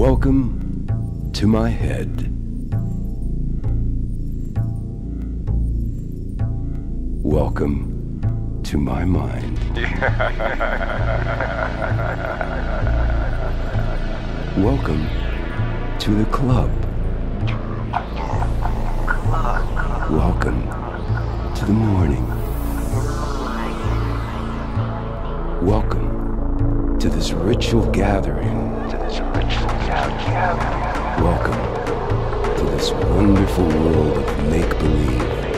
Welcome to my head. Welcome to my mind. Welcome to the club. Welcome to the morning. Welcome to this ritual gathering. Welcome to this wonderful world of make believe.